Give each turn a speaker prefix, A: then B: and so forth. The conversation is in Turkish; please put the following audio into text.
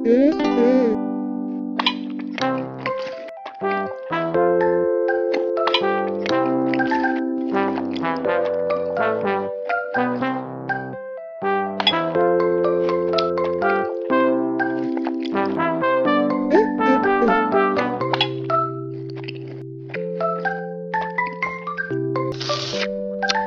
A: Mm-hmm.